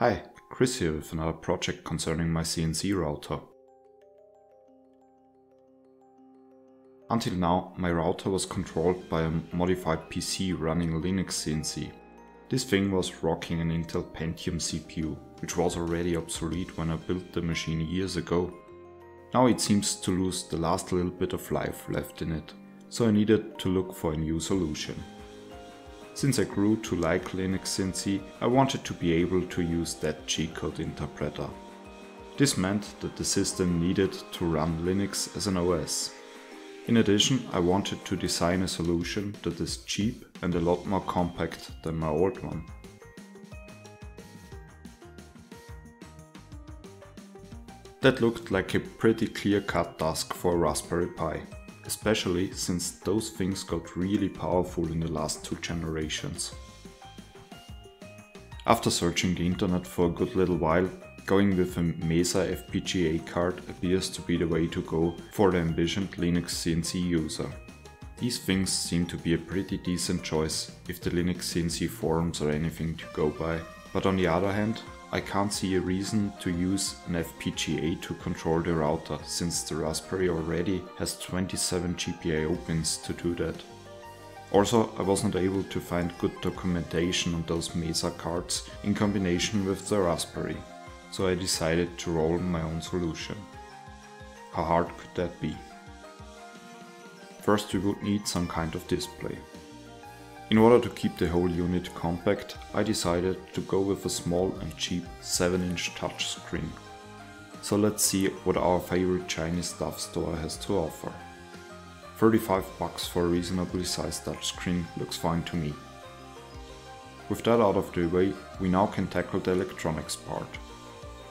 Hi, Chris here with another project concerning my CNC router. Until now, my router was controlled by a modified PC running Linux CNC. This thing was rocking an Intel Pentium CPU, which was already obsolete when I built the machine years ago. Now it seems to lose the last little bit of life left in it, so I needed to look for a new solution. Since I grew to like Linux CNC, I wanted to be able to use that G-code interpreter. This meant that the system needed to run Linux as an OS. In addition, I wanted to design a solution that is cheap and a lot more compact than my old one. That looked like a pretty clear-cut task for Raspberry Pi, especially since those things got really powerful in the last two generations. After searching the internet for a good little while, Going with a Mesa FPGA card appears to be the way to go for the envisioned Linux CNC user. These things seem to be a pretty decent choice if the Linux CNC forums are anything to go by, but on the other hand, I can't see a reason to use an FPGA to control the router since the Raspberry already has 27 GPIO pins to do that. Also, I wasn't able to find good documentation on those Mesa cards in combination with the Raspberry so I decided to roll my own solution. How hard could that be? First we would need some kind of display. In order to keep the whole unit compact, I decided to go with a small and cheap 7 inch touchscreen. So let's see what our favorite Chinese stuff store has to offer. 35 bucks for a reasonably sized touchscreen looks fine to me. With that out of the way, we now can tackle the electronics part.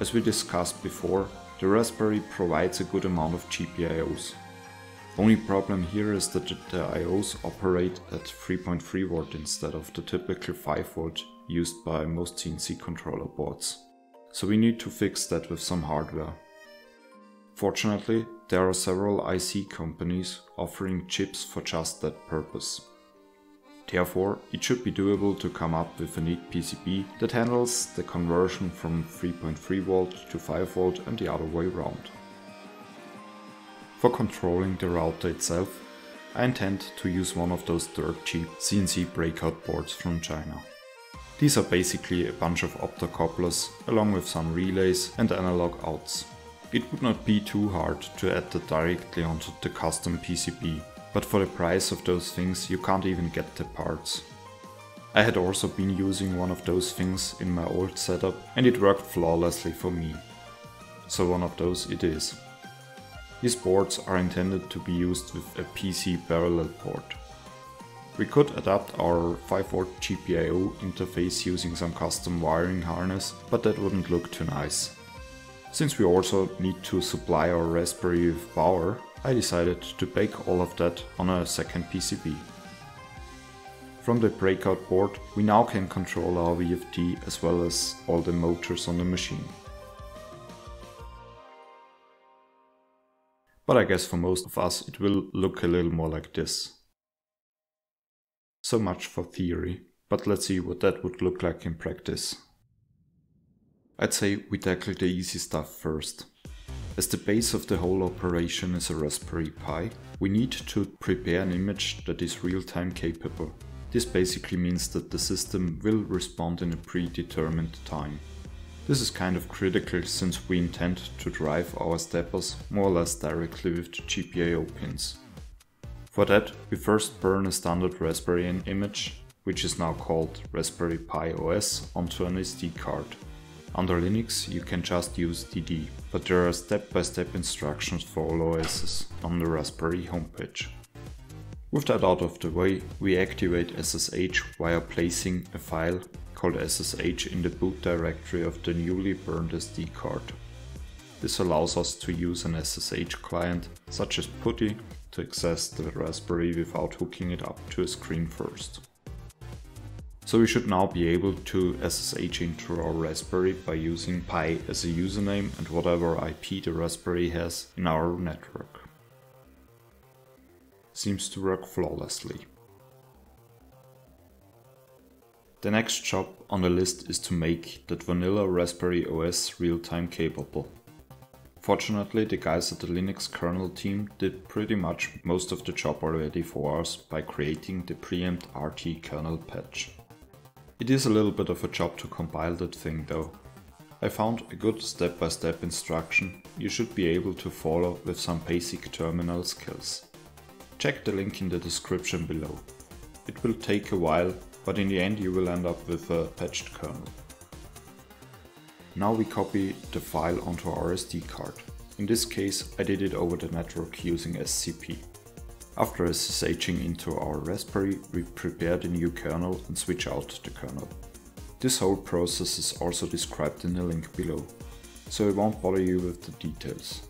As we discussed before, the Raspberry provides a good amount of GPIOs. Only problem here is that the IOs operate at 3.3V instead of the typical 5V used by most CNC controller boards. So we need to fix that with some hardware. Fortunately, there are several IC companies offering chips for just that purpose. Therefore, it should be doable to come up with a neat PCB that handles the conversion from 3.3V to 5V and the other way around. For controlling the router itself, I intend to use one of those dirt cheap CNC breakout boards from China. These are basically a bunch of optocouplers along with some relays and analog outs. It would not be too hard to add that directly onto the custom PCB but for the price of those things you can't even get the parts. I had also been using one of those things in my old setup and it worked flawlessly for me. So one of those it is. These boards are intended to be used with a PC parallel port. We could adapt our 5V GPIO interface using some custom wiring harness, but that wouldn't look too nice. Since we also need to supply our Raspberry with power, I decided to bake all of that on a second PCB. From the breakout board we now can control our VFD as well as all the motors on the machine. But I guess for most of us it will look a little more like this. So much for theory, but let's see what that would look like in practice. I'd say we tackle the easy stuff first. As the base of the whole operation is a Raspberry Pi, we need to prepare an image that is real-time capable. This basically means that the system will respond in a predetermined time. This is kind of critical since we intend to drive our steppers more or less directly with the GPIO pins. For that, we first burn a standard Raspberry image, which is now called Raspberry Pi OS, onto an SD card. Under Linux you can just use DD, but there are step-by-step -step instructions for all OSs on the Raspberry homepage. With that out of the way, we activate SSH via placing a file called SSH in the boot directory of the newly burned SD card. This allows us to use an SSH client, such as PuTTY, to access the Raspberry without hooking it up to a screen first. So we should now be able to SSH into our Raspberry by using Pi as a username and whatever IP the Raspberry has in our network. Seems to work flawlessly. The next job on the list is to make that vanilla Raspberry OS real-time capable. Fortunately, the guys at the Linux kernel team did pretty much most of the job already for us by creating the preempt RT kernel patch. It is a little bit of a job to compile that thing though. I found a good step-by-step -step instruction you should be able to follow with some basic terminal skills. Check the link in the description below. It will take a while, but in the end you will end up with a patched kernel. Now we copy the file onto our SD card. In this case I did it over the network using SCP. After SSHing into our Raspberry, we prepare the new kernel and switch out the kernel. This whole process is also described in the link below, so I won't bother you with the details.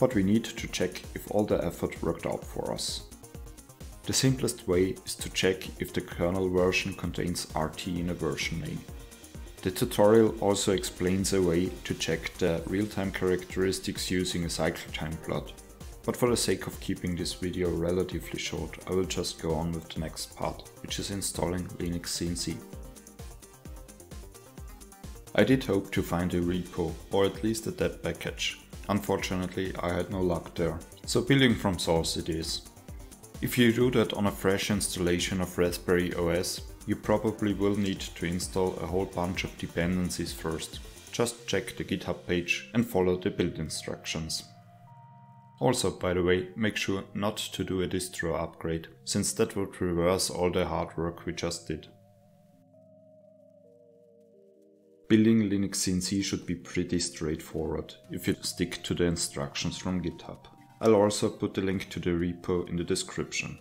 But we need to check if all the effort worked out for us. The simplest way is to check if the kernel version contains RT in a version name. The tutorial also explains a way to check the real-time characteristics using a cycle time plot. But for the sake of keeping this video relatively short, I will just go on with the next part, which is installing Linux CNC. I did hope to find a repo, or at least a deb package. Unfortunately, I had no luck there, so building from source it is. If you do that on a fresh installation of Raspberry OS, you probably will need to install a whole bunch of dependencies first. Just check the GitHub page and follow the build instructions. Also, by the way, make sure not to do a distro upgrade, since that would reverse all the hard work we just did. Building Linux CNC should be pretty straightforward if you stick to the instructions from GitHub. I'll also put the link to the repo in the description.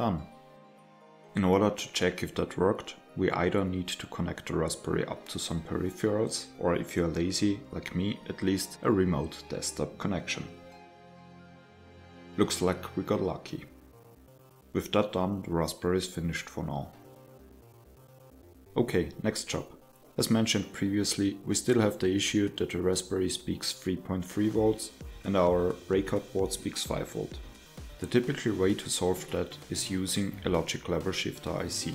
Done. In order to check if that worked, we either need to connect the Raspberry up to some peripherals, or if you're lazy, like me, at least a remote desktop connection. Looks like we got lucky. With that done, the Raspberry is finished for now. Okay, next job. As mentioned previously, we still have the issue that the Raspberry speaks 3.3 volts and our breakout board speaks 5 volt. The typical way to solve that is using a logic level shifter IC.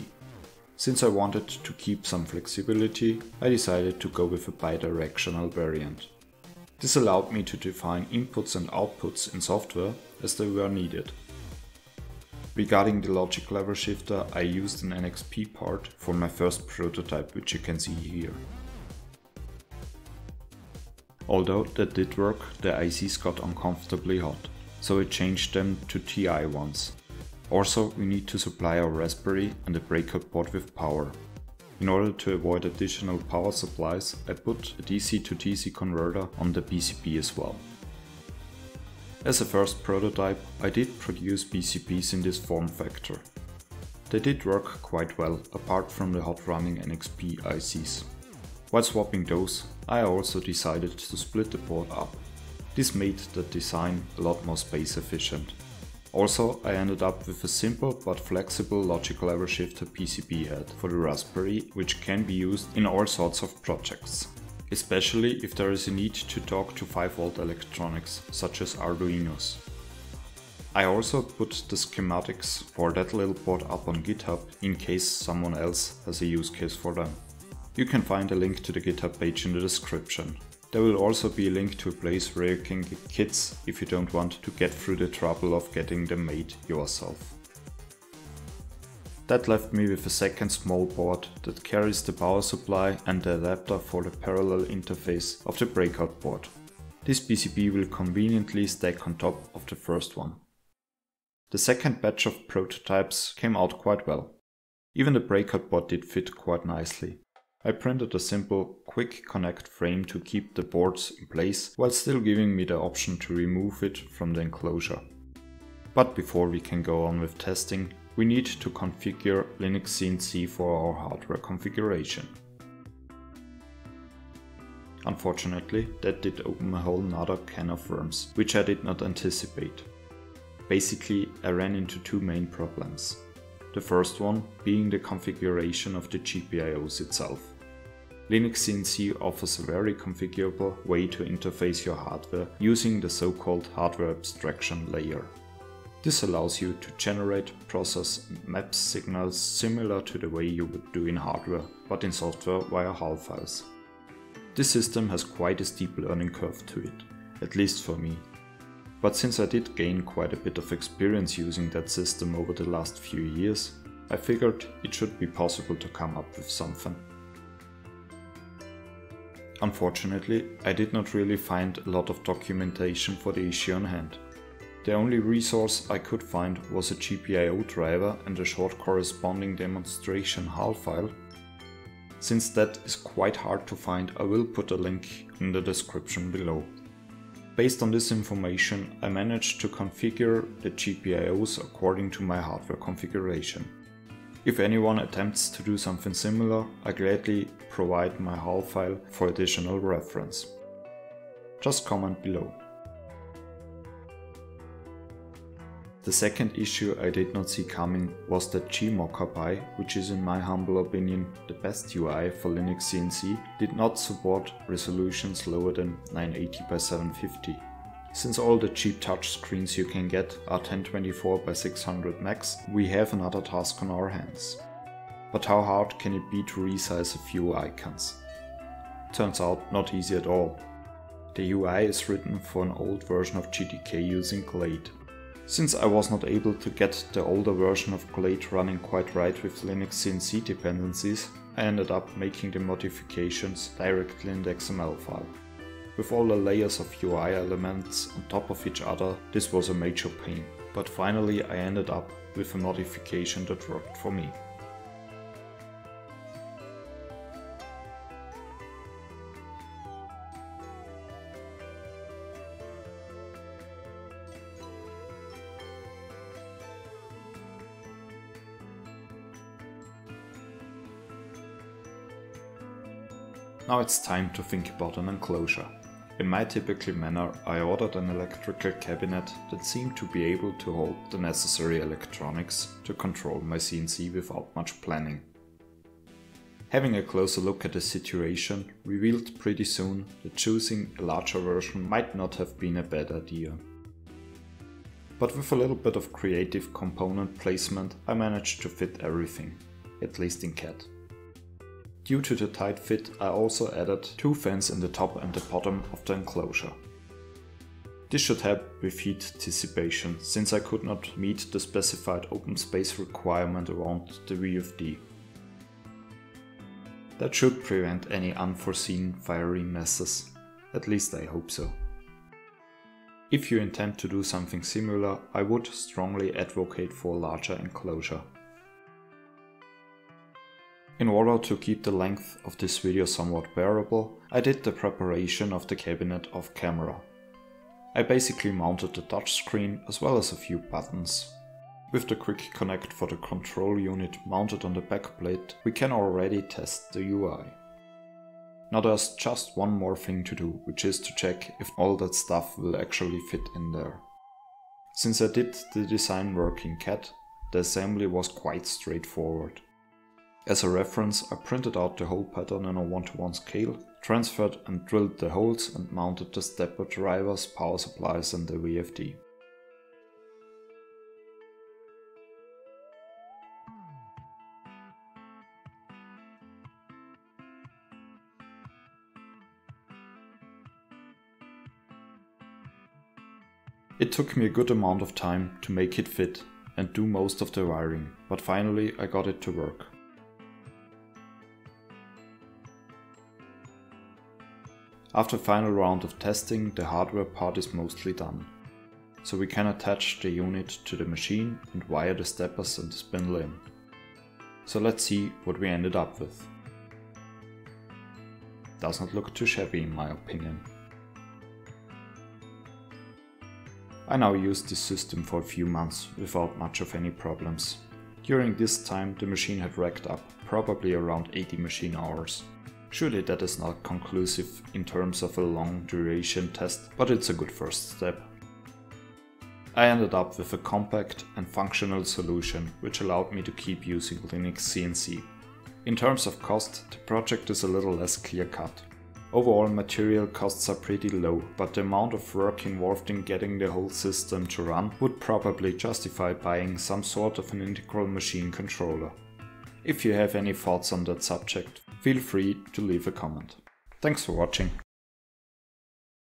Since I wanted to keep some flexibility, I decided to go with a bidirectional variant. This allowed me to define inputs and outputs in software as they were needed. Regarding the logic level shifter, I used an NXP part for my first prototype, which you can see here. Although that did work, the ICs got uncomfortably hot so I changed them to TI ones. Also, we need to supply our Raspberry and the breakout board with power. In order to avoid additional power supplies, I put a DC to DC converter on the PCB as well. As a first prototype, I did produce PCBs in this form factor. They did work quite well, apart from the hot running NXP ICs. While swapping those, I also decided to split the board up this made the design a lot more space efficient. Also, I ended up with a simple but flexible logic level shifter PCB hat for the Raspberry, which can be used in all sorts of projects. Especially if there is a need to talk to 5V electronics, such as Arduinos. I also put the schematics for that little board up on GitHub in case someone else has a use case for them. You can find a link to the GitHub page in the description. There will also be a link to a place where you can get kits if you don't want to get through the trouble of getting them made yourself. That left me with a second small board that carries the power supply and the adapter for the parallel interface of the breakout board. This PCB will conveniently stack on top of the first one. The second batch of prototypes came out quite well. Even the breakout board did fit quite nicely. I printed a simple quick connect frame to keep the boards in place while still giving me the option to remove it from the enclosure. But before we can go on with testing, we need to configure Linux CNC for our hardware configuration. Unfortunately, that did open a whole nother can of worms, which I did not anticipate. Basically, I ran into two main problems. The first one being the configuration of the GPIOs itself. Linux CNC offers a very configurable way to interface your hardware using the so-called hardware abstraction layer. This allows you to generate, process map signals similar to the way you would do in hardware, but in software via HAL files. This system has quite a steep learning curve to it, at least for me. But since I did gain quite a bit of experience using that system over the last few years, I figured it should be possible to come up with something. Unfortunately, I did not really find a lot of documentation for the issue on hand. The only resource I could find was a GPIO driver and a short corresponding demonstration HAL file. Since that is quite hard to find, I will put a link in the description below. Based on this information, I managed to configure the GPIOs according to my hardware configuration. If anyone attempts to do something similar, I gladly provide my HAL file for additional reference. Just comment below. The second issue I did not see coming was that gmoccapy, which is in my humble opinion the best UI for Linux CNC, did not support resolutions lower than 980 by 750. Since all the cheap touchscreens you can get are 1024 by 600 max, we have another task on our hands. But how hard can it be to resize a few icons? Turns out not easy at all. The UI is written for an old version of GTK using Glade. Since I was not able to get the older version of Glade running quite right with Linux CNC dependencies, I ended up making the modifications directly in the XML file. With all the layers of UI elements on top of each other, this was a major pain, but finally I ended up with a modification that worked for me. Now it's time to think about an enclosure. In my typical manner, I ordered an electrical cabinet that seemed to be able to hold the necessary electronics to control my CNC without much planning. Having a closer look at the situation revealed pretty soon that choosing a larger version might not have been a bad idea. But with a little bit of creative component placement I managed to fit everything, at least in CAD. Due to the tight fit I also added two fans in the top and the bottom of the enclosure. This should help with heat dissipation, since I could not meet the specified open space requirement around the VFD. That should prevent any unforeseen fiery messes, at least I hope so. If you intend to do something similar, I would strongly advocate for a larger enclosure. In order to keep the length of this video somewhat bearable, I did the preparation of the cabinet off camera. I basically mounted the touchscreen as well as a few buttons. With the quick connect for the control unit mounted on the backplate, we can already test the UI. Now there's just one more thing to do, which is to check if all that stuff will actually fit in there. Since I did the design work in CAD, the assembly was quite straightforward. As a reference, I printed out the hole pattern in a 1 to 1 scale, transferred and drilled the holes and mounted the stepper drivers, power supplies and the VFD. It took me a good amount of time to make it fit and do most of the wiring, but finally I got it to work. After final round of testing, the hardware part is mostly done. So we can attach the unit to the machine and wire the steppers and the spindle in. So let's see what we ended up with. Does not look too shabby in my opinion. I now used this system for a few months without much of any problems. During this time the machine had racked up probably around 80 machine hours. Surely that is not conclusive in terms of a long duration test, but it's a good first step. I ended up with a compact and functional solution which allowed me to keep using Linux CNC. In terms of cost, the project is a little less clear cut. Overall material costs are pretty low, but the amount of work involved in getting the whole system to run would probably justify buying some sort of an integral machine controller. If you have any thoughts on that subject, feel free to leave a comment. Thanks for watching.